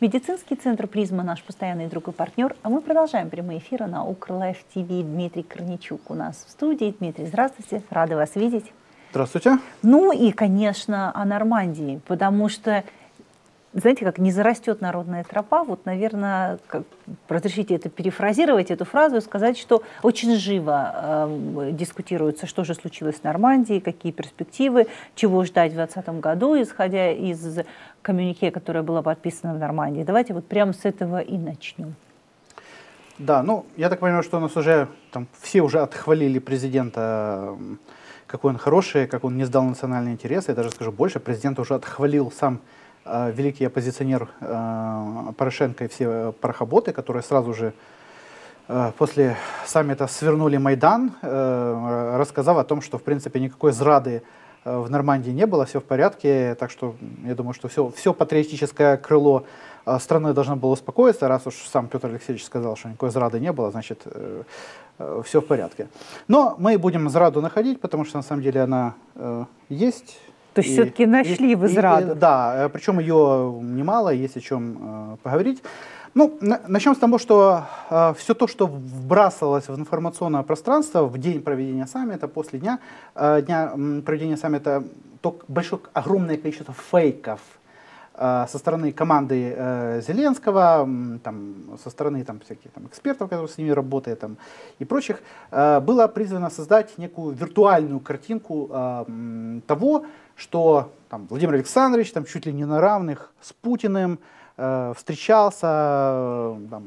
Медицинский центр «Призма» наш постоянный друг и партнер, а мы продолжаем прямые эфиры на Укрлайф ТВ. Дмитрий Корничук у нас в студии. Дмитрий, здравствуйте, рада вас видеть. Здравствуйте. Ну и, конечно, о Нормандии, потому что знаете, как не зарастет народная тропа, вот, наверное, как, разрешите это перефразировать, эту фразу, и сказать, что очень живо э, дискутируется, что же случилось в Нормандии, какие перспективы, чего ждать в 2020 году, исходя из коммюнике, которое было подписано в Нормандии. Давайте вот прямо с этого и начнем. Да, ну, я так понимаю, что у нас уже, там, все уже отхвалили президента, какой он хороший, как он не сдал национальные интересы. Я даже скажу больше, президент уже отхвалил сам великий оппозиционер э, Порошенко и все парохоботы, которые сразу же э, после саммита свернули Майдан, рассказав о том, что в принципе никакой зрады в Нормандии не было, все в порядке, так что я думаю, что все, все патриотическое крыло страны должно было успокоиться, раз уж сам Петр Алексеевич сказал, что никакой зрады не было, значит, все в порядке. Но мы будем зраду находить, потому что на самом деле она есть, то есть все-таки нашли и, в Израду. И, да, э, причем ее немало, есть о чем э, поговорить. Ну, на, начнем с того, что э, все то, что вбрасывалось в информационное пространство в день проведения саммита, после дня, э, дня проведения саммита, то большое, огромное количество фейков со стороны команды э, Зеленского, там, со стороны там, всяких там, экспертов, которые с ними работают там, и прочих, э, было призвано создать некую виртуальную картинку э, того, что там, Владимир Александрович там, чуть ли не на равных с Путиным э, встречался, э, там,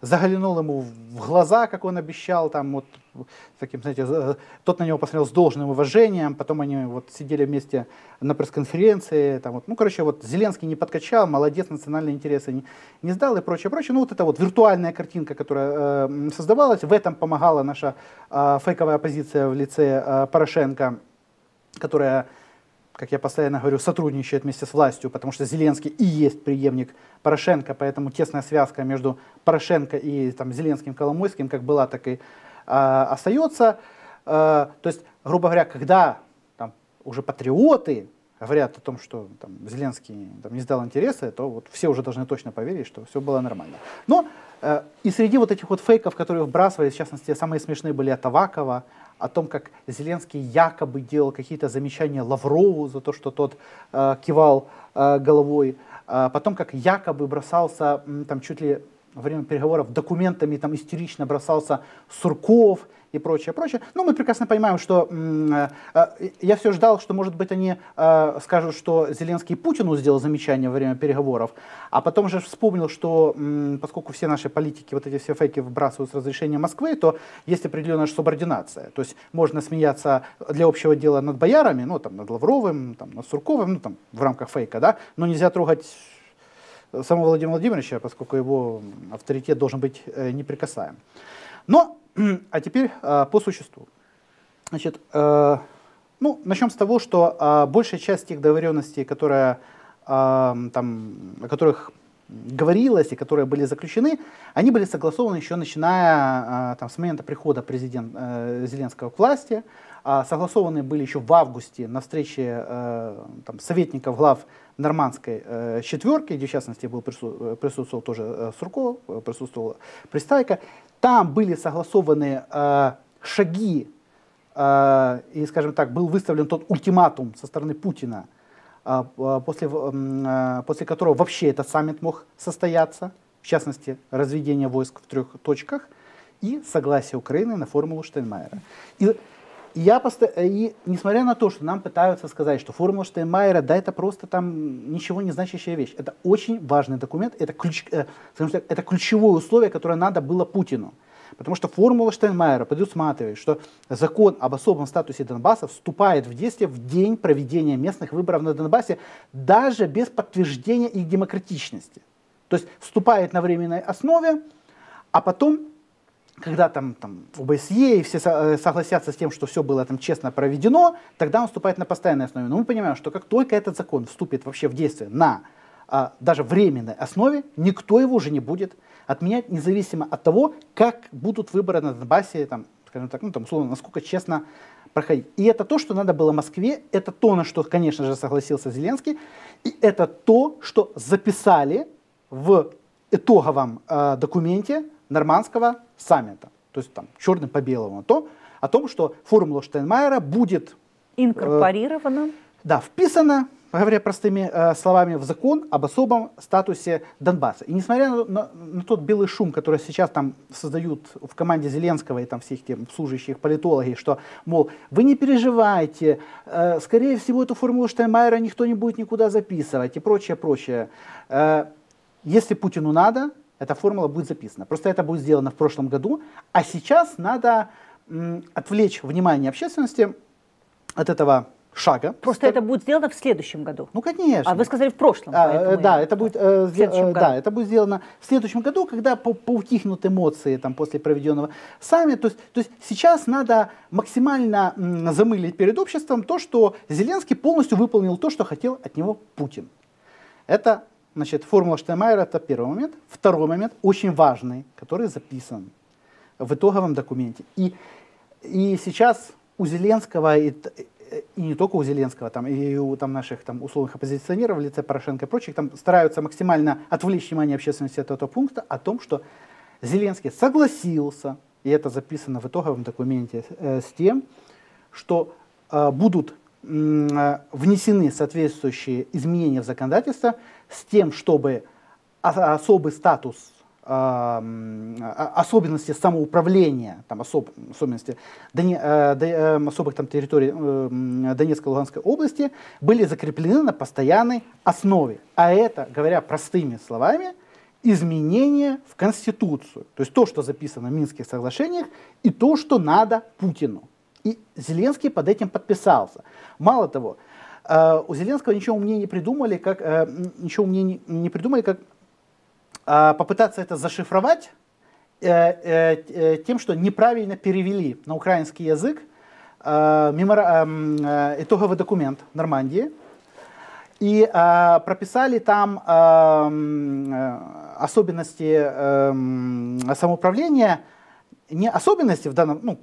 заглянул ему в глаза, как он обещал, там, вот, таким, знаете, тот на него посмотрел с должным уважением, потом они вот сидели вместе на пресс-конференции, там, вот, ну, короче, вот Зеленский не подкачал, молодец, национальные интересы не, не сдал и прочее, прочее. Ну, вот эта вот виртуальная картинка, которая э, создавалась, в этом помогала наша э, фейковая оппозиция в лице э, Порошенко, которая как я постоянно говорю, сотрудничает вместе с властью, потому что Зеленский и есть преемник Порошенко, поэтому тесная связка между Порошенко и там, Зеленским, Коломойским как была, так и э, остается. Э, то есть, грубо говоря, когда там, уже патриоты говорят о том, что там, Зеленский там, не сдал интересы, то вот все уже должны точно поверить, что все было нормально. Но э, и среди вот этих вот фейков, которые вбрасывали, в частности, самые смешные были от Авакова, о том, как Зеленский якобы делал какие-то замечания Лаврову за то, что тот э, кивал э, головой, э, потом как якобы бросался там чуть ли во время переговоров документами там истерично бросался Сурков и прочее, прочее. Но мы прекрасно понимаем, что э, э, я все ждал, что, может быть, они э, скажут, что Зеленский Путину сделал замечание во время переговоров, а потом же вспомнил, что поскольку все наши политики, вот эти все фейки вбрасывают с разрешения Москвы, то есть определенная субординация. То есть можно смеяться для общего дела над боярами, ну, там, над Лавровым, там, над Сурковым, ну, там, в рамках фейка, да, но нельзя трогать самого Владимира Владимировича, поскольку его авторитет должен быть э, неприкасаем. Но, а теперь э, по существу. Значит, э, ну, начнем с того, что э, большая часть тех договоренностей, которые, э, там, о которых говорилось и которые были заключены, они были согласованы еще начиная э, там, с момента прихода президента э, Зеленского к власти. Э, согласованы были еще в августе на встрече э, там, советников глав нормандской э, четверки, где в частности был, присутствовал, присутствовал тоже Сурков, э, присутствовал Пристайка. Там были согласованы шаги, и, скажем так, был выставлен тот ультиматум со стороны Путина, после, э, после которого вообще этот саммит мог состояться, в частности, разведение войск в трех точках и согласие Украины на формулу Штайнмайера. И я посто... и несмотря на то, что нам пытаются сказать, что формула Штейнмайера, да, это просто там ничего не значащая вещь. Это очень важный документ, это, ключ... э, это ключевое условие, которое надо было Путину. Потому что формула Штайнмайера предусматривает, что закон об особом статусе Донбасса вступает в действие в день проведения местных выборов на Донбассе, даже без подтверждения их демократичности. То есть вступает на временной основе, а потом когда там, там ОБСЕ и все э, согласятся с тем, что все было там честно проведено, тогда он вступает на постоянной основе. Но мы понимаем, что как только этот закон вступит вообще в действие на а, даже временной основе, никто его уже не будет отменять, независимо от того, как будут выборы на Донбассе, там, скажем так, ну, там, условно, насколько честно проходить. И это то, что надо было Москве, это то, на что, конечно же, согласился Зеленский, и это то, что записали в итоговом э, документе нормандского саммита, то есть там черным по белому, то, о том, что формула Штайнмайера будет э, инкорпорирована, э, да, вписана говоря простыми э, словами, в закон об особом статусе Донбасса. И несмотря на, на, на тот белый шум, который сейчас там создают в команде Зеленского и там всех тем служащих политологов, что, мол, вы не переживайте, э, скорее всего, эту формулу Штайнмайера никто не будет никуда записывать и прочее, прочее. Э, если Путину надо, эта формула будет записана. Просто это будет сделано в прошлом году, а сейчас надо м, отвлечь внимание общественности от этого шага. Просто это будет сделано в следующем году. Ну, конечно. А вы сказали в прошлом. А, да, это будет, э, э, да, это будет сделано в следующем году, когда по поутихнут эмоции там, после проведенного саммита. То есть, то есть сейчас надо максимально м, замылить перед обществом то, что Зеленский полностью выполнил то, что хотел от него Путин. Это, значит, формула Штайнмайера, это первый момент. Второй момент, очень важный, который записан в итоговом документе. И, и сейчас у Зеленского и, и не только у Зеленского, там, и у там, наших там, условных оппозиционеров в лице Порошенко и прочих, там стараются максимально отвлечь внимание общественности от этого пункта о том, что Зеленский согласился, и это записано в итоговом документе, э, с тем, что э, будут э, внесены соответствующие изменения в законодательство с тем, чтобы особый статус особенности самоуправления, там, особ, особенности Доне, э, э, особых там, территорий э, Донецкой и Луганской области были закреплены на постоянной основе. А это, говоря простыми словами, изменения в Конституцию. То есть то, что записано в Минских соглашениях, и то, что надо Путину. И Зеленский под этим подписался. Мало того, у Зеленского ничего умнее не придумали, как, ничего умнее не придумали, как попытаться это зашифровать э, э, э, тем, что неправильно перевели на украинский язык итоговый документ Нормандии. И прописали там особенности самоуправления, не особенности в данном, ну,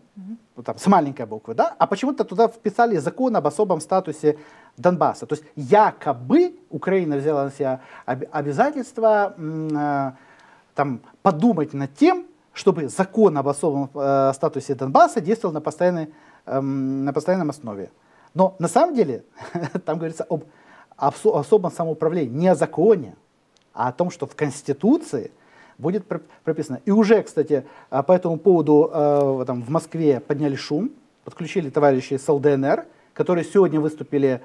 там, с маленькой буквы, да, а почему-то туда вписали закон об особом статусе Донбасса. То есть якобы Украина взяла на себя обязательство э, там, подумать над тем, чтобы закон об особом э, статусе Донбасса действовал на, постоянной, э, на постоянном основе. Но на самом деле там говорится об, об особом самоуправлении, не о законе, а о том, что в Конституции будет прописано. И уже, кстати, э, по этому поводу э, там, в Москве подняли шум, подключили товарищи с ЛДНР, которые сегодня выступили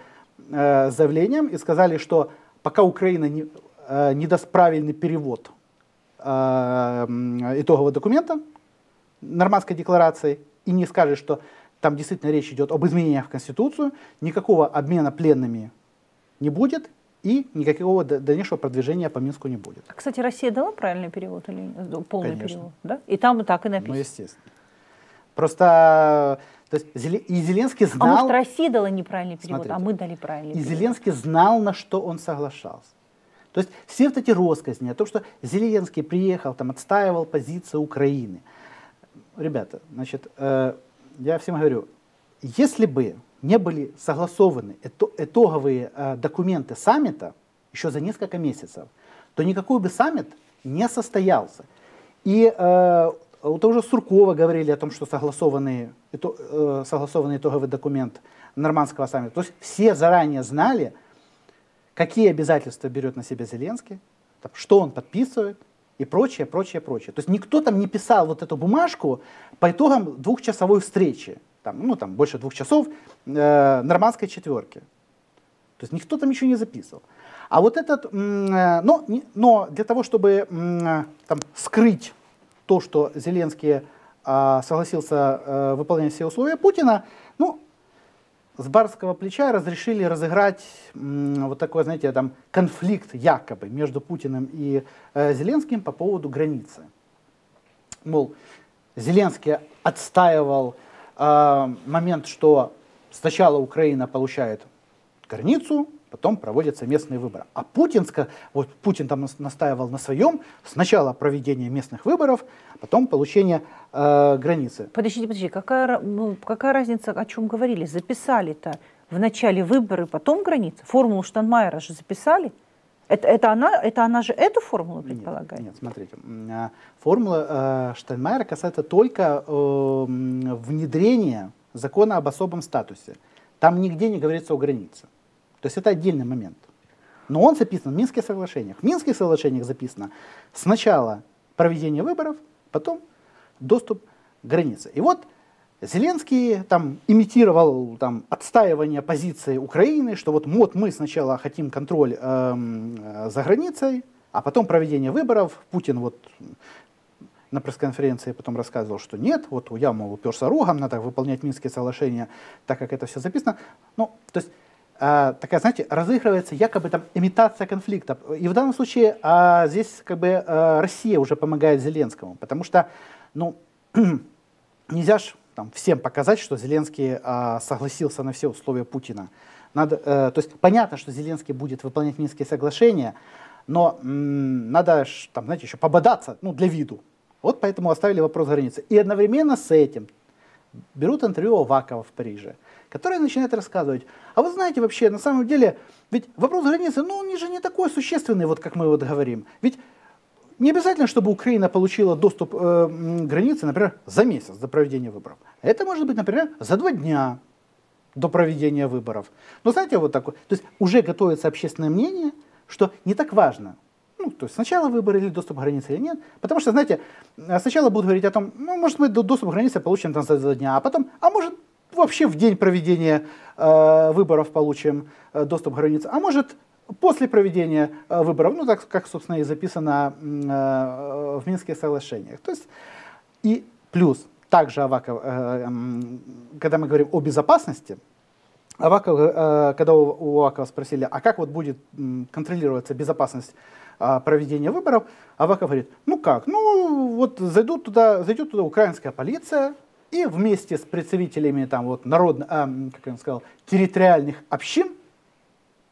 э, заявлением и сказали, что пока Украина не, э, не даст правильный перевод э, итогового документа, нормандской декларации, и не скажет, что там действительно речь идет об изменениях в Конституцию, никакого обмена пленными не будет, и никакого дальнейшего продвижения по Минску не будет. А, кстати, Россия дала правильный перевод или э, полный Конечно. перевод? Да? И там так и написано. Ну, естественно. Просто то есть и Зеленский знал... А может, Россия дала неправильный перевод, смотрите, а мы дали правильный перевод. И Зеленский знал, на что он соглашался. То есть все вот эти россказни о том, что Зеленский приехал, там, отстаивал позицию Украины. Ребята, значит, э, я всем говорю, если бы не были согласованы итоговые э, документы саммита еще за несколько месяцев, то никакой бы саммит не состоялся. И э, у того же Суркова говорили о том, что согласованный, ито, э, согласованный итоговый документ нормандского саммита. То есть все заранее знали, какие обязательства берет на себя Зеленский, что он подписывает и прочее, прочее, прочее. То есть никто там не писал вот эту бумажку по итогам двухчасовой встречи, там, ну там больше двух часов э, нормандской четверки. То есть никто там ничего не записывал. А вот этот, э, но, но для того, чтобы там, скрыть то, что Зеленский а, согласился выполнять все условия Путина, ну, с барского плеча разрешили разыграть вот такой, знаете, там конфликт якобы между Путиным и э, Зеленским по поводу границы. Мол, Зеленский отстаивал э, момент, что сначала Украина получает границу, потом проводятся местные выборы. А Путин, вот Путин там настаивал на своем, сначала проведение местных выборов, потом получение э, границы. Подождите, подождите, какая, ну, какая разница, о чем говорили? Записали-то в начале выборы, потом границы? Формулу Штанмайера же записали? Это, это, она, это она же эту формулу предполагает? Нет, нет смотрите. А, формула э, Штайнмайера касается только э, внедрения закона об особом статусе. Там нигде не говорится о границе. То есть это отдельный момент. Но он записан в Минских соглашениях. В Минских соглашениях записано сначала проведение выборов, потом доступ к границе. И вот Зеленский там имитировал там, отстаивание позиции Украины, что вот, вот мы сначала хотим контроль э, за границей, а потом проведение выборов. Путин вот на пресс-конференции потом рассказывал, что нет, вот я, мол, уперся рогом, надо выполнять Минские соглашения, так как это все записано. Ну, то есть э, такая, знаете, разыгрывается якобы там имитация конфликта. И в данном случае э, здесь как бы э, Россия уже помогает Зеленскому, потому что, ну, нельзя же там, всем показать, что Зеленский э, согласился на все условия Путина. Надо, э, то есть понятно, что Зеленский будет выполнять Минские соглашения, но м, надо, там, знаете, еще пободаться, ну, для виду. Вот поэтому оставили вопрос границы. И одновременно с этим берут интервью Авакова в Париже, который начинает рассказывать, а вы знаете вообще, на самом деле, ведь вопрос границы, ну, он же не такой существенный, вот как мы вот говорим. Ведь не обязательно, чтобы Украина получила доступ э, к границе, например, за месяц до проведения выборов. Это может быть, например, за два дня до проведения выборов. Но знаете, вот такое. То есть уже готовится общественное мнение, что не так важно, ну, то есть сначала выборы или доступ к границе или нет. Потому что, знаете, сначала будут говорить о том, ну, может, мы доступ к границе получим там за два дня, а потом, а может, вообще в день проведения э, выборов получим э, доступ к границе, а может, после проведения э, выборов, ну так как, собственно, и записано э, в Минских соглашениях. То есть, и плюс, также Аваков, э, когда мы говорим о безопасности, Аваков, когда у Авакова спросили, а как вот будет контролироваться безопасность проведения выборов, Аваков говорит, ну как, ну вот зайдут туда, зайдет туда украинская полиция, и вместе с представителями там вот народно, как я сказал, территориальных общин,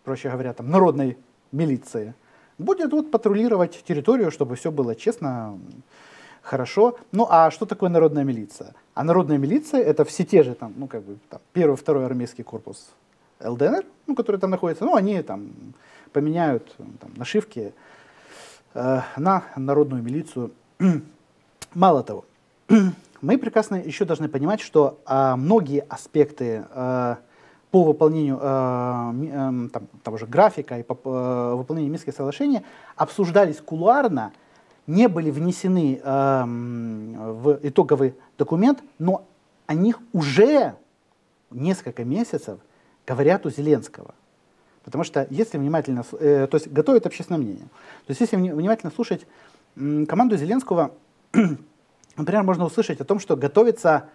проще говоря, там, народной милиции, будет вот патрулировать территорию, чтобы все было честно, хорошо. Ну а что такое народная милиция? А народная милиция это все те же там, ну как бы там, первый, второй армейский корпус ЛДНР, ну, который там находится, ну они там поменяют там, нашивки э, на народную милицию. Мало того, мы прекрасно еще должны понимать, что э, многие аспекты э, по выполнению э, э, там, того же графика и по э, выполнению Минских соглашений обсуждались кулуарно, не были внесены э, в итоговый документ, но о них уже несколько месяцев говорят у Зеленского. Потому что если внимательно, э, то есть готовят общественное мнение. То есть если внимательно слушать э, команду Зеленского, например, можно услышать о том, что готовится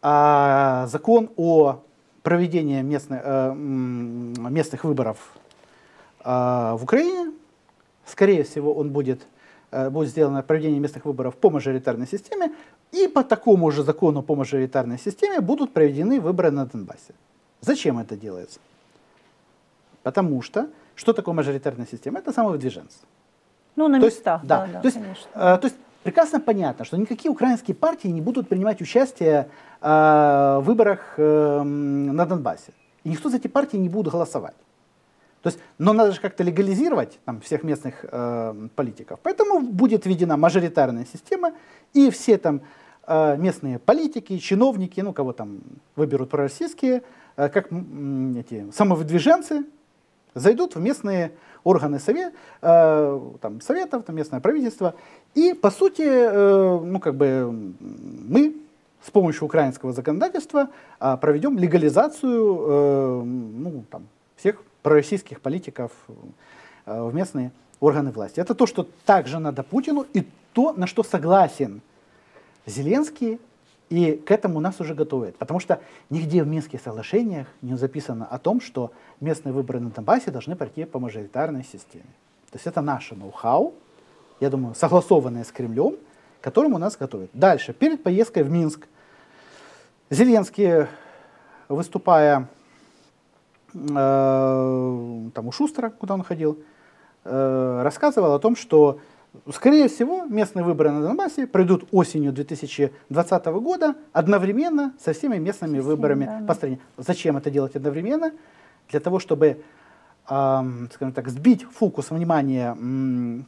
э, закон о проведения местных, э, местных выборов э, в Украине. Скорее всего, он будет, э, будет сделано проведение местных выборов по мажоритарной системе. И по такому же закону по мажоритарной системе будут проведены выборы на Донбассе. Зачем это делается? Потому что, что такое мажоритарная система? Это самовыдвиженцы. Ну, на то местах, есть, да, да, то есть, конечно. Э, то есть прекрасно понятно, что никакие украинские партии не будут принимать участие э, в выборах э, на Донбассе. И никто за эти партии не будет голосовать. То есть, но надо же как-то легализировать там, всех местных э, политиков. Поэтому будет введена мажоритарная система, и все там э, местные политики, чиновники, ну кого там выберут пророссийские, э, как э, эти самовыдвиженцы, зайдут в местные органы совет, э, там, советов, там, местное правительство. И, по сути, э, ну, как бы мы с помощью украинского законодательства э, проведем легализацию э, ну, там, всех пророссийских политиков э, в местные органы власти. Это то, что также надо Путину, и то, на что согласен Зеленский и к этому нас уже готовят. Потому что нигде в Минских соглашениях не записано о том, что местные выборы на Донбассе должны пройти по мажоритарной системе. То есть это наше ноу-хау, я думаю, согласованное с Кремлем, которому нас готовят. Дальше, перед поездкой в Минск, Зеленский, выступая э, там у Шустера, куда он ходил, э, рассказывал о том, что Скорее всего, местные выборы на Донбассе пройдут осенью 2020 года одновременно со всеми местными Совсем, выборами да, по стране. Зачем это делать одновременно? Для того, чтобы скажем так, сбить фокус внимания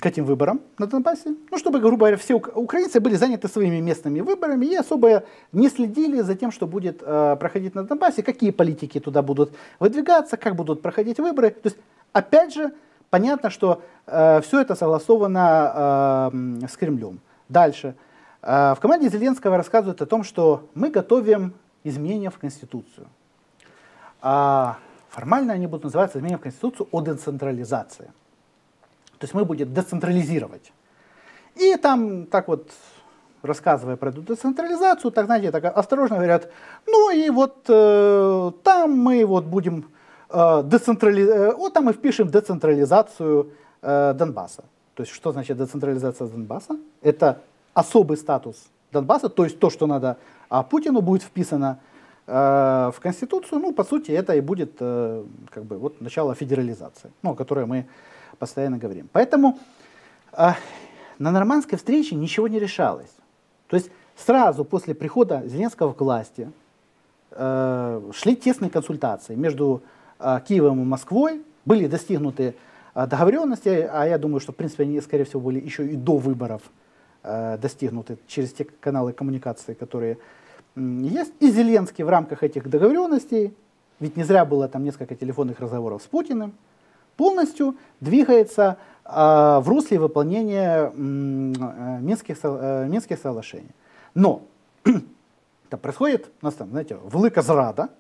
к этим выборам на Донбассе, ну, чтобы, грубо говоря, все украинцы были заняты своими местными выборами и особо не следили за тем, что будет э, проходить на Донбассе, какие политики туда будут выдвигаться, как будут проходить выборы. То есть, опять же, понятно, что э, все это согласовано э, с Кремлем. Дальше. Э, в команде Зеленского рассказывают о том, что мы готовим изменения в Конституцию. А Формально они будут называться изменения в Конституцию о децентрализации. То есть мы будем децентрализировать. И там так вот, рассказывая про эту децентрализацию, так, знаете, так осторожно говорят, ну и вот э, там мы вот будем э, децентрализировать, э, вот там мы впишем децентрализацию э, Донбасса. То есть что значит децентрализация Донбасса? Это особый статус Донбасса, то есть то, что надо а Путину будет вписано в Конституцию, ну, по сути, это и будет как бы, вот, начало федерализации, ну, о которой мы постоянно говорим. Поэтому на нормандской встрече ничего не решалось. То есть сразу после прихода Зеленского к власти шли тесные консультации между Киевом и Москвой, были достигнуты договоренности, а я думаю, что, в принципе, они, скорее всего, были еще и до выборов достигнуты через те каналы коммуникации, которые есть. И Зеленский в рамках этих договоренностей, ведь не зря было там несколько телефонных разговоров с Путиным, полностью двигается э, в русле выполнения э, Минских, э, Минских соглашений. Но это происходит, у нас там, знаете, велика зрада,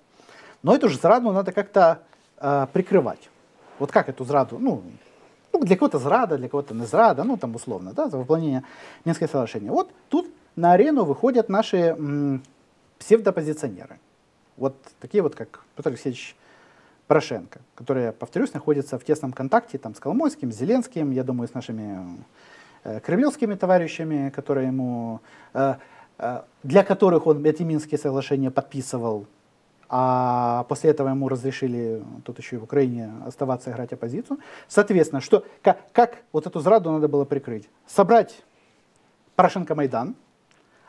но эту же зраду надо как-то э, прикрывать. Вот как эту зраду, ну, ну для кого-то зрада, для кого-то не зрада, ну там условно, да, за выполнение Минских соглашений. Вот тут на арену выходят наши псевдопозиционеры. Вот такие вот, как Петр Алексеевич Порошенко, которые, повторюсь, находятся в тесном контакте там, с Коломойским, с Зеленским, я думаю, с нашими э, кремлевскими товарищами, которые ему, э, э, для которых он эти Минские соглашения подписывал, а после этого ему разрешили тут еще и в Украине оставаться играть оппозицию. Соответственно, что, как, как вот эту зраду надо было прикрыть? Собрать Порошенко Майдан,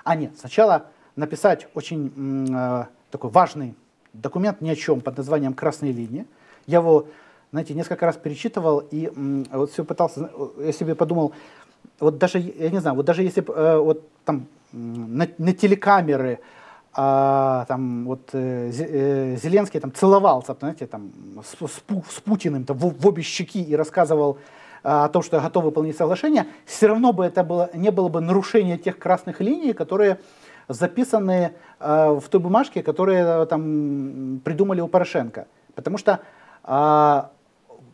а нет, сначала написать очень э, такой важный документ ни о чем под названием «Красные линии». Я его, знаете, несколько раз перечитывал и э, вот все пытался, я себе подумал, вот даже, я не знаю, вот даже если э, вот там на, на телекамеры а, там вот э, э Зеленский там целовался, знаете, там с, с, с Путиным там, в, в обе щеки и рассказывал о том, что готов выполнить соглашение, все равно бы это было, не было бы нарушения тех красных линий, которые записаны э, в той бумажке, которые э, там придумали у Порошенко. Потому что э,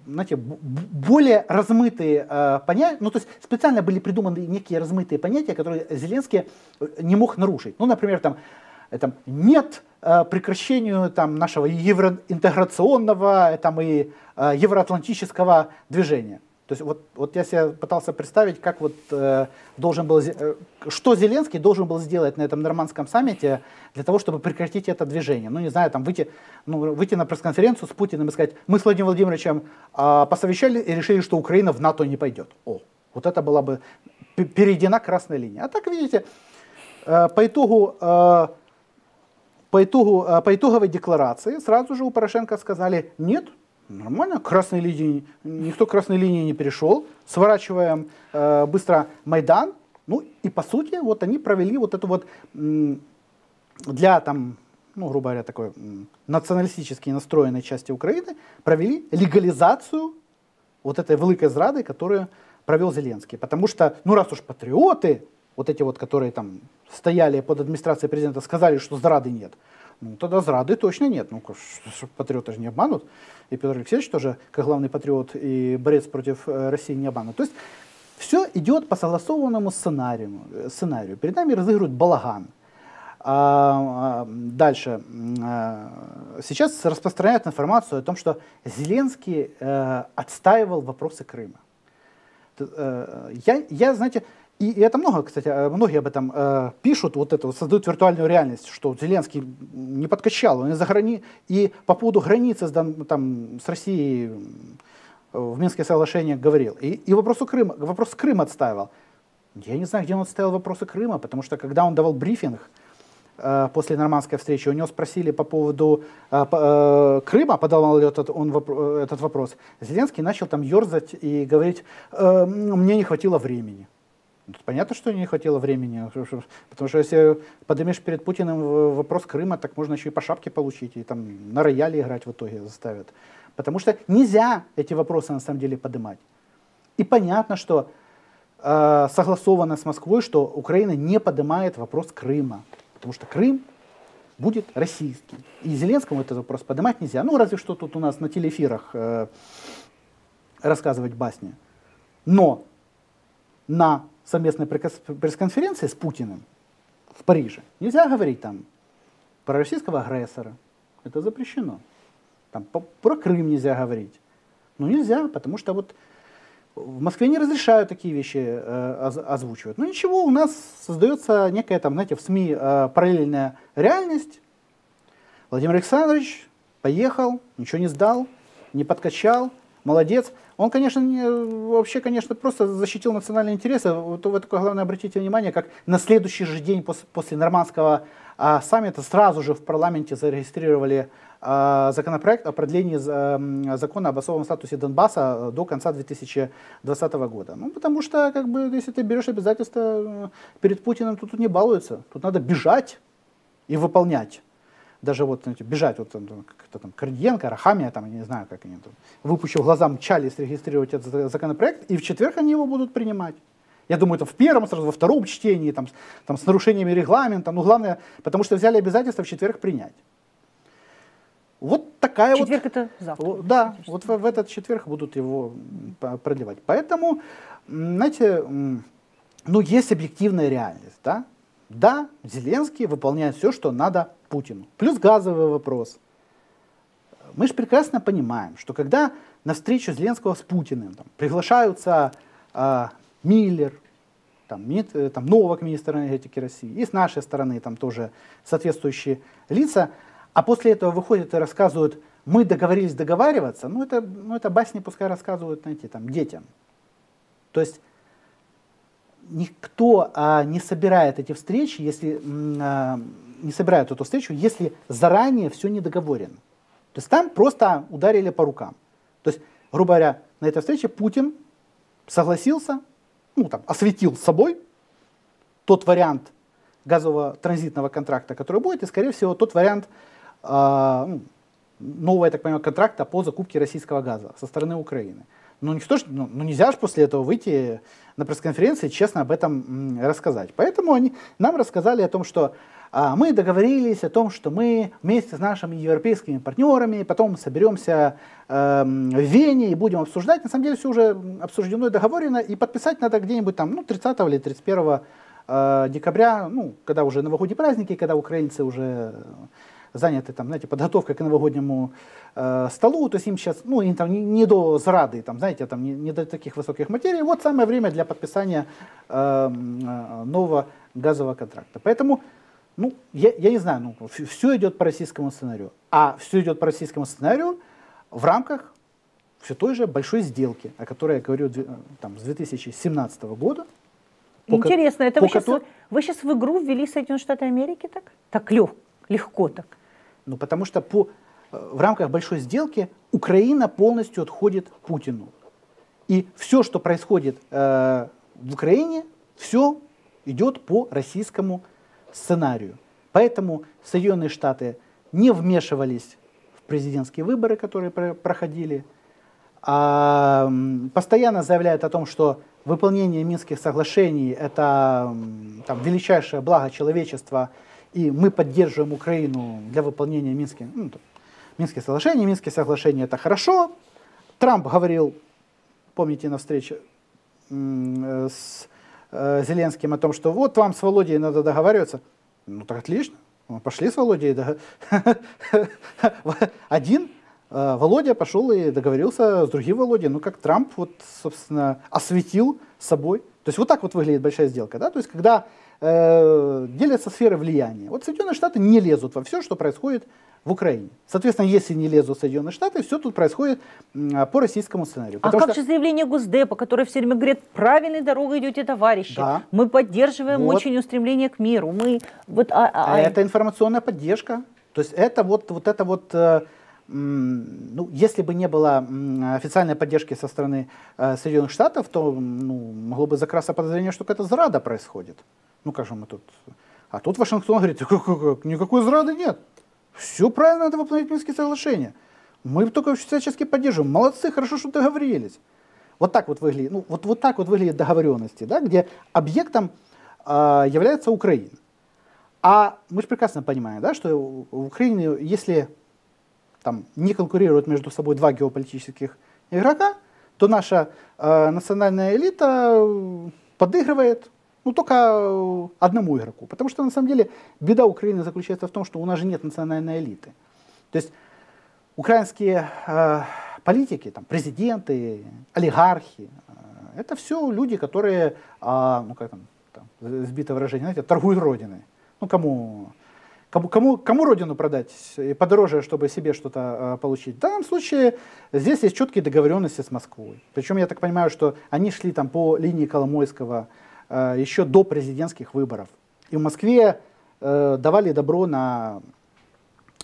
знаете, более размытые э, понятия, ну то есть специально были придуманы некие размытые понятия, которые Зеленский э, не мог нарушить. Ну, например, там, там нет э, прекращению там, нашего евроинтеграционного там, и э, евроатлантического движения. То есть вот, вот я себе пытался представить, как вот э, должен был, э, что Зеленский должен был сделать на этом нормандском саммите для того, чтобы прекратить это движение. Ну, не знаю, там выйти, ну, выйти на пресс-конференцию с Путиным и сказать, мы с Владимиром Владимировичем э, посовещали и решили, что Украина в НАТО не пойдет. О, вот это была бы перейдена красная линия. А так, видите, э, по итогу э, по, итогу, э, по итоговой декларации сразу же у Порошенко сказали, нет, Нормально, красной линии, никто красной линии не перешел, сворачиваем э, быстро Майдан, ну и по сути вот они провели вот эту вот для там, ну грубо говоря, такой националистически настроенной части Украины, провели легализацию вот этой великой зрады, которую провел Зеленский. Потому что, ну раз уж патриоты, вот эти вот, которые там стояли под администрацией президента, сказали, что зрады нет, ну, тогда зрады точно нет. Ну, патриоты же не обманут. И Петр Алексеевич тоже, как главный патриот и борец против э, России, не обманут. То есть все идет по согласованному сценарию. Э, сценарию. Перед нами разыгрывают балаган. А, а, дальше. А, сейчас распространяют информацию о том, что Зеленский э, отстаивал вопросы Крыма. Э, я, я, знаете, и, это много, кстати, э, многие об этом э, пишут, вот это, создают виртуальную реальность, что Зеленский не подкачал, он из-за грани... И по поводу границы с, там, с Россией в Минских соглашениях говорил. И, и вопросу Крыма, вопрос Крыма отстаивал. Я не знаю, где он отставил вопросы Крыма, потому что когда он давал брифинг э, после нормандской встречи, у него спросили по поводу э, э, Крыма, подал этот, он этот вопрос, Зеленский начал там ерзать и говорить, мне не хватило времени. Понятно, что не хватило времени, потому что если поднимешь перед Путиным вопрос Крыма, так можно еще и по шапке получить, и там на рояле играть в итоге заставят. Потому что нельзя эти вопросы на самом деле поднимать. И понятно, что э, согласовано с Москвой, что Украина не поднимает вопрос Крыма, потому что Крым будет российским. И Зеленскому этот вопрос поднимать нельзя. Ну, разве что тут у нас на телеэфирах э, рассказывать басни. Но на совместной пресс-конференции с Путиным в Париже нельзя говорить там про российского агрессора. Это запрещено. Там, про Крым нельзя говорить. Ну нельзя, потому что вот в Москве не разрешают такие вещи э, озвучивать. Ну ничего, у нас создается некая там, знаете, в СМИ э, параллельная реальность. Владимир Александрович поехал, ничего не сдал, не подкачал, молодец. Он, конечно, не, вообще, конечно, просто защитил национальные интересы. Вот вы только главное обратите внимание, как на следующий же день после, после нормандского а, саммита сразу же в парламенте зарегистрировали а, законопроект о продлении закона об особом статусе Донбасса до конца 2020 года. Ну, потому что, как бы, если ты берешь обязательства э, перед Путиным, то тут не балуются. Тут надо бежать и выполнять даже вот знаете, бежать, вот там, как-то там Корниенко, Рахамия, там, я не знаю, как они там, выпущив глаза, мчались регистрировать этот законопроект, и в четверг они его будут принимать. Я думаю, это в первом, сразу во втором чтении, там, там, с нарушениями регламента, ну, главное, потому что взяли обязательство в четверг принять. Вот такая четверг вот... это завтра. Да, вот в, в этот четверг будут его продлевать. Поэтому, знаете, ну, есть объективная реальность, да? Да, Зеленский выполняет все, что надо Путину. Плюс газовый вопрос. Мы же прекрасно понимаем, что когда на встречу Зеленского с Путиным там, приглашаются э, Миллер, там, мит, э, там, Новак, министр энергетики России, и с нашей стороны там тоже соответствующие лица, а после этого выходят и рассказывают, мы договорились договариваться, ну это, ну это басни пускай рассказывают, знаете, там, детям. То есть никто а, не собирает эти встречи, если а, не собирают эту встречу, если заранее все не договорено. То есть там просто ударили по рукам. То есть, грубо говоря, на этой встрече Путин согласился, ну там, осветил собой тот вариант газового транзитного контракта, который будет, и, скорее всего, тот вариант э, нового, я так понимаю, контракта по закупке российского газа со стороны Украины. Ну, никто ж, ну, ну нельзя же после этого выйти на пресс-конференции и честно об этом рассказать. Поэтому они нам рассказали о том, что а, мы договорились о том, что мы вместе с нашими европейскими партнерами потом соберемся э, в Вене и будем обсуждать. На самом деле все уже обсуждено и договорено, и подписать надо где-нибудь там ну, 30 или 31 э, декабря, ну, когда уже новогодние праздники, когда украинцы уже заняты там, знаете, подготовкой к новогоднему э, столу, то есть им сейчас, ну, им там не, не до зрады, там, знаете, там не, не до таких высоких материй. Вот самое время для подписания э, э, нового газового контракта. Поэтому, ну, я, я не знаю, ну, все идет по российскому сценарию. А все идет по российскому сценарию в рамках все той же большой сделки, о которой я говорю там, с 2017 года. Интересно, это вы, сейчас, вы сейчас в игру ввели Соединенные Штаты Америки так? Так лег, легко так. Ну, потому что по, э, в рамках большой сделки Украина полностью отходит Путину. И все, что происходит э, в Украине, все идет по российскому сценарию. Поэтому Соединенные Штаты не вмешивались в президентские выборы, которые про проходили, а постоянно заявляют о том, что выполнение Минских соглашений – это там, величайшее благо человечества – и мы поддерживаем Украину для выполнения Минских, ну, Минских соглашений. Минские соглашения это хорошо. Трамп говорил, помните на встрече с э, Зеленским о том, что вот вам с Володей надо договариваться. Ну так отлично. Ну, пошли с Володей. Один э, Володя пошел и договорился с другим Володей. Ну как Трамп вот, собственно, осветил собой. То есть вот так вот выглядит большая сделка. Да? То есть когда э, делятся сферы влияния. Вот Соединенные Штаты не лезут во все, что происходит в Украине. Соответственно, если не лезут Соединенные Штаты, все тут происходит по российскому сценарию. А как что... же заявление Госдепа, которое все время говорит, правильной дорогой идете, товарищи. Да. Мы поддерживаем вот. очень устремление к миру. Мы вот, а, а... а это информационная поддержка. То есть это вот, вот это вот э, ну, если бы не было официальной поддержки со стороны э, Соединенных Штатов, то ну, могло бы закрасться подозрение, что какая-то зрада происходит. Ну, как же мы тут... А тут Вашингтон говорит, никакой зрады нет. Все правильно, надо выполнять Минские соглашения. Мы только всячески поддерживаем. Молодцы, хорошо, что договорились. Вот так вот выглядит, ну, вот, вот так вот выглядят договоренности, да, где объектом э, является Украина. А мы же прекрасно понимаем, да, что в Украине, если там не конкурируют между собой два геополитических игрока, то наша э, национальная элита подыгрывает ну, только одному игроку. Потому что на самом деле беда Украины заключается в том, что у нас же нет национальной элиты. То есть украинские э, политики, там, президенты, олигархи, э, это все люди, которые, э, ну как там, там сбито выражение, знаете, торгуют родиной. Ну кому Кому, кому, кому родину продать и подороже, чтобы себе что-то э, получить? В данном случае здесь есть четкие договоренности с Москвой. Причем я так понимаю, что они шли там по линии Коломойского э, еще до президентских выборов. И в Москве э, давали добро на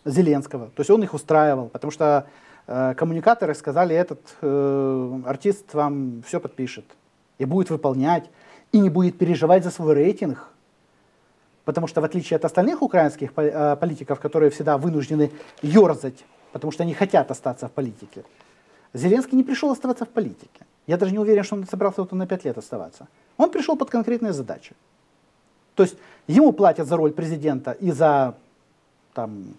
Зеленского. То есть он их устраивал, потому что э, коммуникаторы сказали, этот э, артист вам все подпишет и будет выполнять, и не будет переживать за свой рейтинг Потому что в отличие от остальных украинских э, политиков, которые всегда вынуждены ерзать, потому что они хотят остаться в политике, Зеленский не пришел оставаться в политике. Я даже не уверен, что он собрался вот на пять лет оставаться. Он пришел под конкретные задачи. То есть ему платят за роль президента и за там,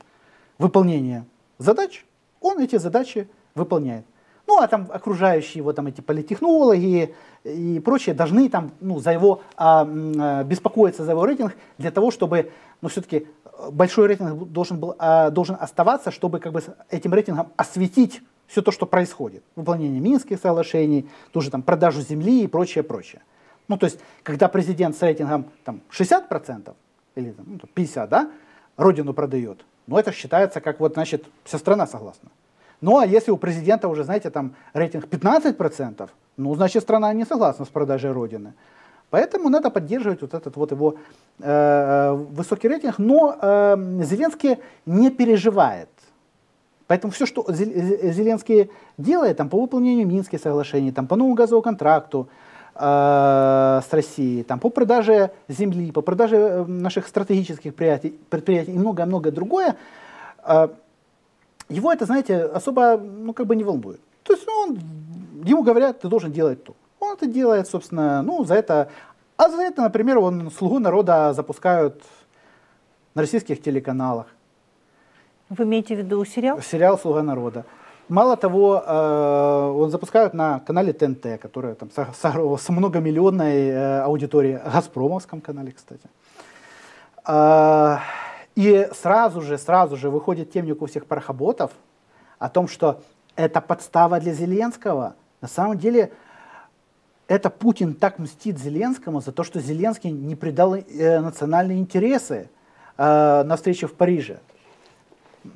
выполнение задач, он эти задачи выполняет. Ну, а там окружающие его там эти политехнологи и прочие должны там, ну, за его, а, а, беспокоиться за его рейтинг для того, чтобы, ну, все-таки большой рейтинг должен, был, а, должен оставаться, чтобы как бы этим рейтингом осветить все то, что происходит. Выполнение Минских соглашений, тоже там продажу земли и прочее, прочее. Ну, то есть, когда президент с рейтингом там 60% или там, ну, 50%, да, родину продает, ну, это считается как вот, значит, вся страна согласна. Ну а если у президента уже, знаете, там рейтинг 15%, ну, значит, страна не согласна с продажей Родины. Поэтому надо поддерживать вот этот вот его э, высокий рейтинг. Но э, Зеленский не переживает. Поэтому все, что Зеленский делает там, по выполнению Минских соглашений, там, по новому газовому контракту э, с Россией, там, по продаже земли, по продаже э, наших стратегических предприятий, предприятий и многое-многое другое, э, его это, знаете, особо, ну, как бы не волнует. То есть, ну, он, ему говорят, ты должен делать то. Он это делает, собственно, ну, за это. А за это, например, он «Слугу народа» запускают на российских телеканалах. Вы имеете в виду сериал? Сериал «Слуга народа». Мало того, э, он запускают на канале ТНТ, который там с, с, с многомиллионной э, аудиторией, Газпромовском канале, кстати. Э, и сразу же, сразу же выходит темник у всех парохоботов о том, что это подстава для Зеленского. На самом деле, это Путин так мстит Зеленскому за то, что Зеленский не придал э, национальные интересы э, на встрече в Париже.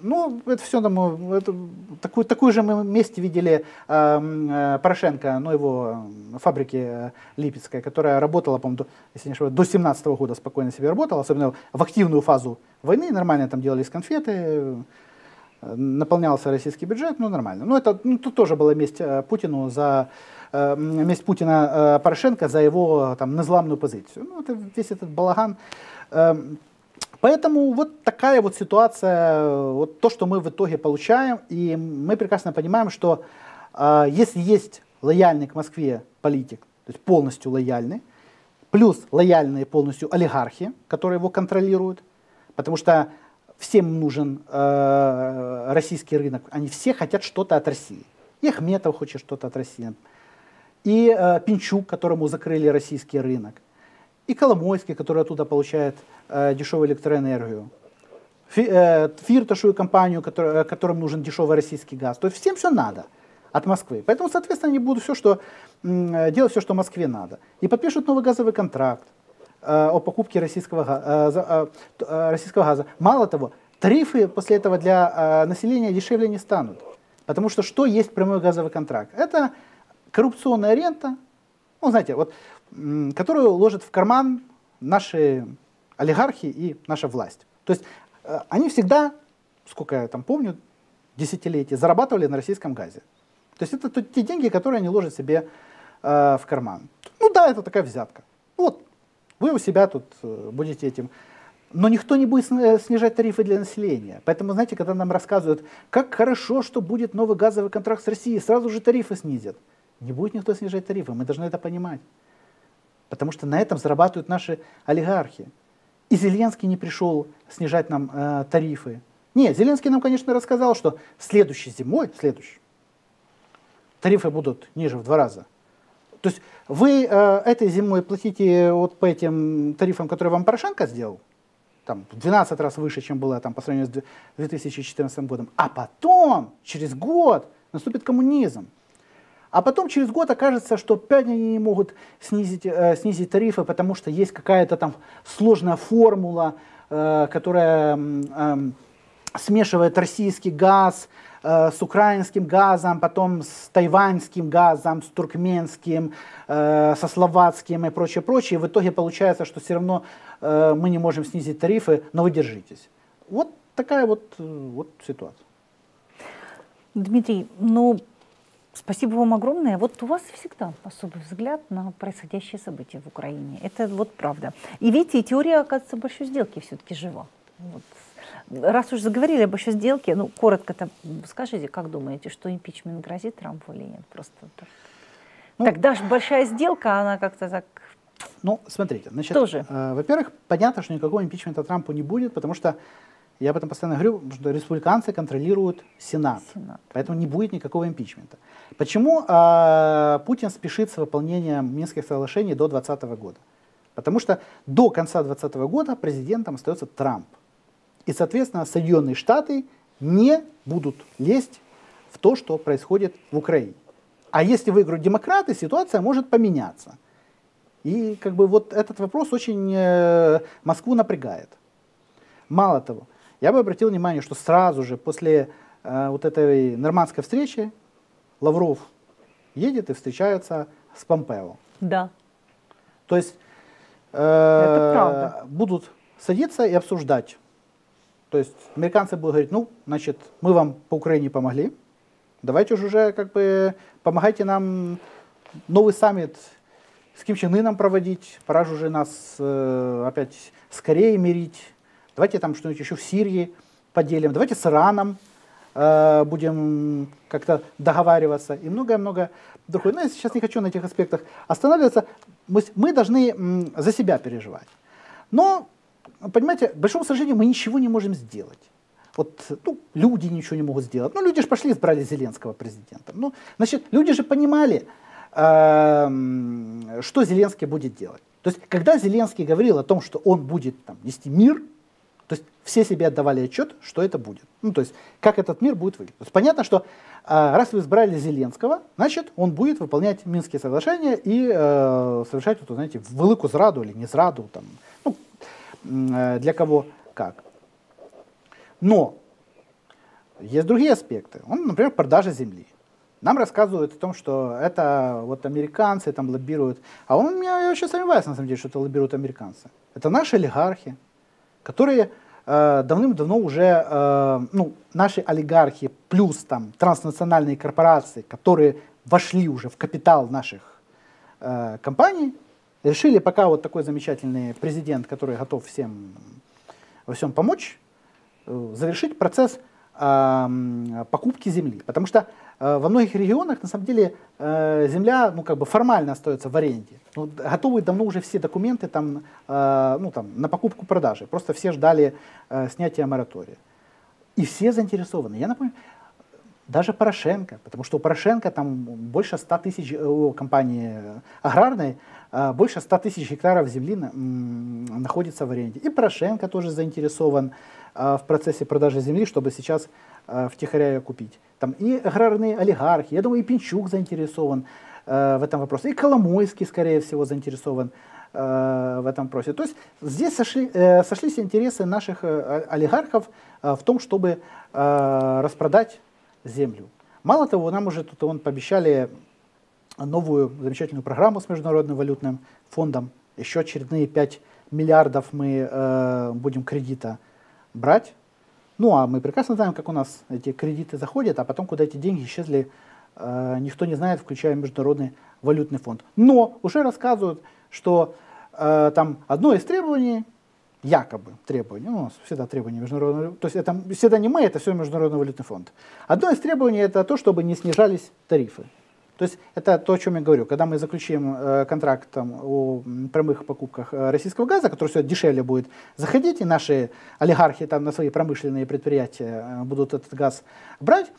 Ну, это все там, это, такую, такую же мы вместе видели эм, э, Порошенко, ну, его фабрики э, Липецкой, которая работала, по-моему, если не ошибаюсь, до 17 -го года спокойно себе работала, особенно в активную фазу войны, нормально там делались конфеты, э, наполнялся российский бюджет, ну, нормально. Ну, это ну, тут тоже было месть э, Путину за э, месть Путина э, Порошенко за его там незламную позицию. Ну, это, весь этот балаган. Э, Поэтому вот такая вот ситуация, вот то, что мы в итоге получаем, и мы прекрасно понимаем, что э, если есть лояльный к Москве политик, то есть полностью лояльный, плюс лояльные полностью олигархи, которые его контролируют, потому что всем нужен э, российский рынок, они все хотят что-то от России. И Ахметов хочет что-то от России, и э, Пинчук, которому закрыли российский рынок, и Коломойский, который оттуда получает э, дешевую электроэнергию, Фи, э, Фирташу компанию, который, э, которым нужен дешевый российский газ. То есть всем все надо от Москвы. Поэтому, соответственно, они будут все, что, э, делать все, что Москве надо. И подпишут новый газовый контракт. о покупке российского, газа, российского газа. Мало того, тарифы после этого для населения дешевле не станут. Потому что что есть прямой газовый контракт? Это коррупционная рента, ну, знаете, вот, которую ложат в карман наши олигархи и наша власть. То есть они всегда, сколько я там помню, десятилетия, зарабатывали на российском газе. То есть это те деньги, которые они ложат себе э, в карман. Ну да, это такая взятка. Вот, вы у себя тут э, будете этим. Но никто не будет э, снижать тарифы для населения. Поэтому, знаете, когда нам рассказывают, как хорошо, что будет новый газовый контракт с Россией, сразу же тарифы снизят. Не будет никто снижать тарифы, мы должны это понимать. Потому что на этом зарабатывают наши олигархи. И Зеленский не пришел снижать нам э, тарифы. Нет, Зеленский нам, конечно, рассказал, что следующей зимой, следующей, тарифы будут ниже в два раза. То есть вы э, этой зимой платите вот по этим тарифам, которые вам Порошенко сделал, там, в 12 раз выше, чем было там, по сравнению с 2014 годом. А потом, через год, наступит коммунизм. А потом через год окажется, что опять они не могут снизить, э, снизить тарифы, потому что есть какая-то там сложная формула, э, которая э, смешивает российский газ э, с украинским газом, потом с тайваньским газом, с туркменским, э, со словацким и прочее, прочее. И в итоге получается, что все равно э, мы не можем снизить тарифы, но вы держитесь. Вот такая вот, вот ситуация. Дмитрий, ну, спасибо вам огромное. Вот у вас всегда особый взгляд на происходящие события в Украине. Это вот правда. И видите, теория, оказывается, большой сделки все-таки жива. Вот Раз уж заговорили об еще сделке, ну, коротко-то скажите, как думаете, что импичмент грозит Трампу или нет? Просто так. Ну, Тогда же большая сделка, она как-то так... Ну, смотрите, значит, Тоже. Э, во-первых, понятно, что никакого импичмента Трампу не будет, потому что я об этом постоянно говорю, что республиканцы контролируют Сенат, Сенат. поэтому не будет никакого импичмента. Почему э, Путин спешит с выполнением Минских соглашений до 2020 года? Потому что до конца 2020 года президентом остается Трамп. И, соответственно, Соединенные Штаты не будут лезть в то, что происходит в Украине. А если выиграют демократы, ситуация может поменяться. И как бы вот этот вопрос очень э, Москву напрягает. Мало того, я бы обратил внимание, что сразу же после э, вот этой нормандской встречи Лавров едет и встречается с Помпео. Да. То есть э, будут садиться и обсуждать то есть американцы будут говорить, ну, значит, мы вам по Украине помогли, давайте же уже как бы помогайте нам новый саммит с Ким Чен Ыном проводить, пора же уже нас э, опять скорее мирить, давайте там что-нибудь еще в Сирии поделим, давайте с Ираном э, будем как-то договариваться и многое-многое другое. Но я сейчас не хочу на этих аспектах останавливаться. Мы, мы должны м, за себя переживать. Но понимаете, к большому сожалению, мы ничего не можем сделать. Вот, ну, люди ничего не могут сделать. Ну, люди же пошли и избрали Зеленского президентом. Ну, значит, люди же понимали, э, что Зеленский будет делать. То есть, когда Зеленский говорил о том, что он будет там, нести мир, то есть все себе отдавали отчет, что это будет. Ну, то есть, как этот мир будет выглядеть. То есть, понятно, что э, раз вы избрали Зеленского, значит, он будет выполнять Минские соглашения и э, совершать, вот, знаете, великую зраду или не зраду, там, ну, Э, для кого как. Но есть другие аспекты. Он, например, продажа земли. Нам рассказывают о том, что это вот американцы там лоббируют. А он, я вообще сомневаюсь, на самом деле, что это лоббируют американцы. Это наши олигархи, которые э, давным-давно уже, э, ну, наши олигархи плюс там транснациональные корпорации, которые вошли уже в капитал наших э, компаний, решили, пока вот такой замечательный президент, который готов всем во всем помочь, завершить процесс покупки земли. Потому что э, во многих регионах, на самом деле, э, земля ну, как бы формально остается в аренде. Ну, готовы давно уже все документы там, э, ну, там, на покупку-продажи. Просто все ждали снятия моратория. И все заинтересованы. Я напомню, даже Порошенко, потому что у Порошенко там больше 100 тысяч, у компании аграрной, больше 100 тысяч гектаров земли находится в аренде. И Порошенко тоже заинтересован в процессе продажи земли, чтобы сейчас втихаря ее купить. Там и аграрные олигархи, я думаю, и Пинчук заинтересован. э, в этом вопросе. И Коломойский, скорее всего, заинтересован в этом вопросе. То есть здесь сошли, э, сошлись интересы наших э, олигархов в том, чтобы распродать землю. Мало того, нам уже тут он пообещали новую замечательную программу с Международным валютным фондом. Еще очередные 5 миллиардов мы э, будем кредита брать. Ну, а мы прекрасно знаем, как у нас эти кредиты заходят, а потом куда эти деньги исчезли, э, никто не знает, включая Международный валютный фонд. Но уже рассказывают, что э, там одно из требований, якобы требование, ну, всегда требования международного, то есть это всегда не мы, это все Международный валютный фонд. Одно из требований это то, чтобы не снижались тарифы. То есть это то, о чем я говорю. Когда мы заключим э, контракт там, о прямых покупках э, российского газа, который все дешевле будет заходить, и наши олигархи там на свои промышленные предприятия э, будут этот газ брать,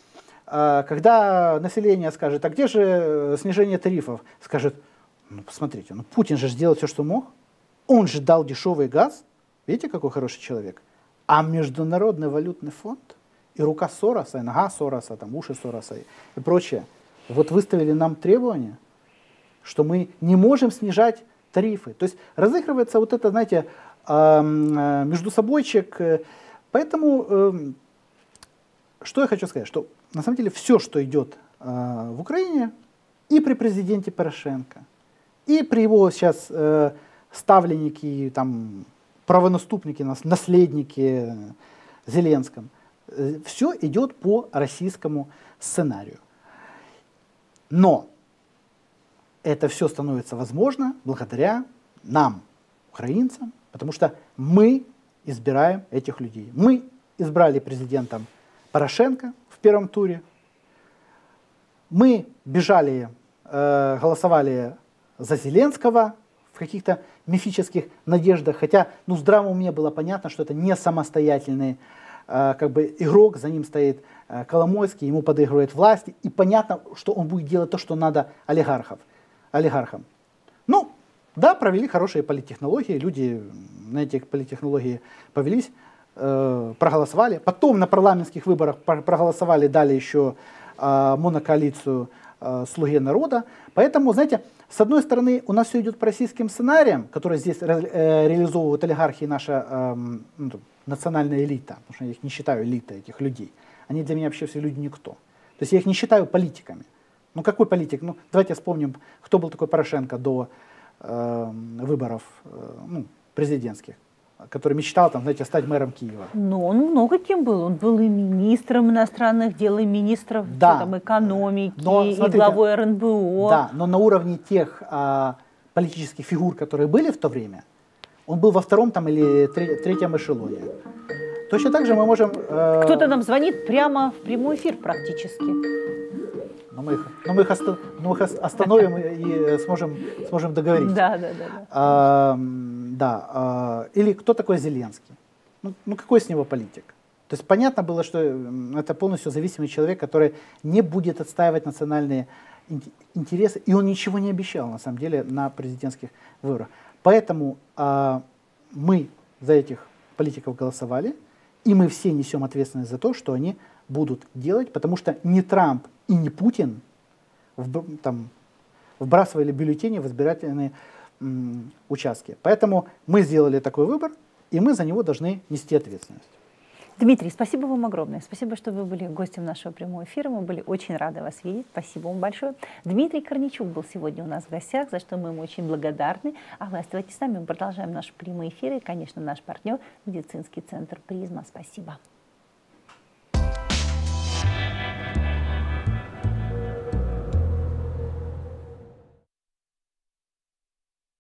э, когда население скажет, а где же э, снижение тарифов, скажет, ну посмотрите, ну Путин же сделал все, что мог, он же дал дешевый газ, видите, какой хороший человек, а Международный валютный фонд и рука Сороса, и нога Сороса, там, уши Сороса и прочее – вот выставили нам требования, что мы не можем снижать тарифы. То есть разыгрывается вот это, знаете, э, между собойчик. Поэтому, эм, что я хочу сказать, что на самом деле все, что идет э, в Украине, и при президенте Порошенко, и при его сейчас э, ставленники, там, правонаступники, наследники Зеленском, все идет по российскому сценарию. Но это все становится возможно благодаря нам, украинцам, потому что мы избираем этих людей. Мы избрали президентом Порошенко в первом туре. Мы бежали, э, голосовали за Зеленского в каких-то мифических надеждах, хотя ну, здраво мне было понятно, что это не самостоятельный э, как бы игрок, за ним стоит Э, Коломойский, ему подыгрывает власти, и понятно, что он будет делать то, что надо олигархов, олигархам. Ну, да, провели хорошие политтехнологии, люди на эти политтехнологии повелись, э, проголосовали. Потом на парламентских выборах проголосовали, дали еще э, монокоалицию э, «Слуги народа». Поэтому, знаете, с одной стороны, у нас все идет по российским сценариям, которые здесь э, реализовывают олигархи наша э, национальная элита, потому что я их не считаю элитой этих людей – они для меня вообще все люди никто. То есть я их не считаю политиками. Ну какой политик? Ну давайте вспомним, кто был такой Порошенко до э, выборов э, ну, президентских который мечтал, там, знаете, стать мэром Киева. Ну, он много кем был. Он был и министром иностранных дел, и министром да. там, экономики, но, смотрите, и главой РНБО. Да, но на уровне тех а, политических фигур, которые были в то время, он был во втором там, или третьем эшелоне. Точно так же мы можем... Э... Кто-то нам звонит прямо в прямой эфир практически. Но мы их, но мы их, оста, но мы их остановим и сможем, сможем договориться. Да, да, да. Да. А, да а, или кто такой Зеленский? Ну, ну какой с него политик? То есть понятно было, что это полностью зависимый человек, который не будет отстаивать национальные интересы, и он ничего не обещал на самом деле на президентских выборах. Поэтому а, мы за этих политиков голосовали, и мы все несем ответственность за то, что они будут делать, потому что не Трамп и не Путин в, там, вбрасывали бюллетени в избирательные м, участки. Поэтому мы сделали такой выбор, и мы за него должны нести ответственность. Дмитрий, спасибо вам огромное. Спасибо, что вы были гостем нашего прямого эфира. Мы были очень рады вас видеть. Спасибо вам большое. Дмитрий Корничук был сегодня у нас в гостях, за что мы ему очень благодарны. А вы оставайтесь с нами, мы продолжаем наши прямые эфиры. И, конечно, наш партнер – медицинский центр «Призма». Спасибо.